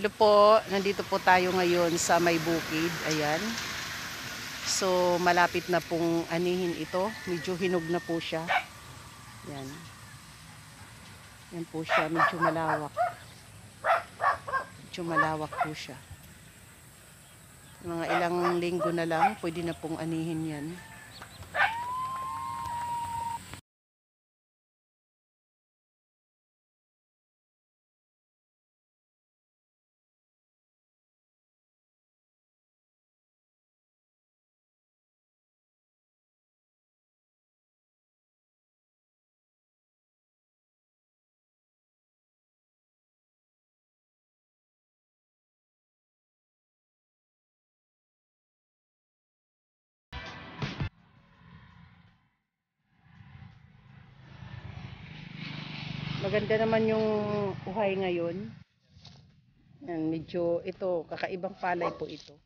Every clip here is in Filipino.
Hello po, nandito po tayo ngayon sa may bukid. Ayan. So, malapit na pong anihin ito. Medyo hinog na po siya. Yan. Yan po siya, medyo malawak. Medyo malawak po siya. Mga ilang linggo na lang, pwede na pong anihin yan. Maganda naman yung uhay ngayon. Yan, medyo ito, kakaibang palay po ito.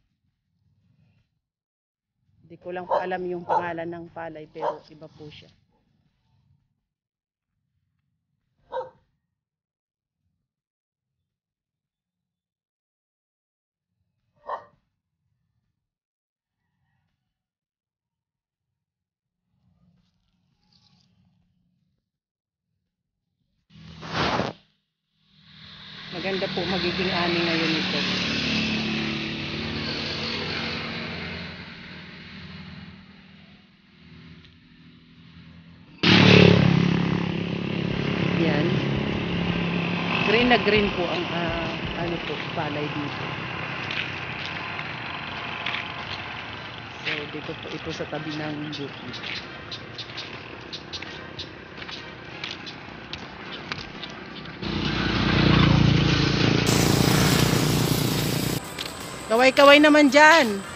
Hindi ko lang po alam yung pangalan ng palay pero iba po siya. Maganda po magiging ani ngayon ito. Yan. Green na green po ang ah, ano po, palay dito. So, dito po ito sa tabi ng bukid. Kaway-kaway naman dyan.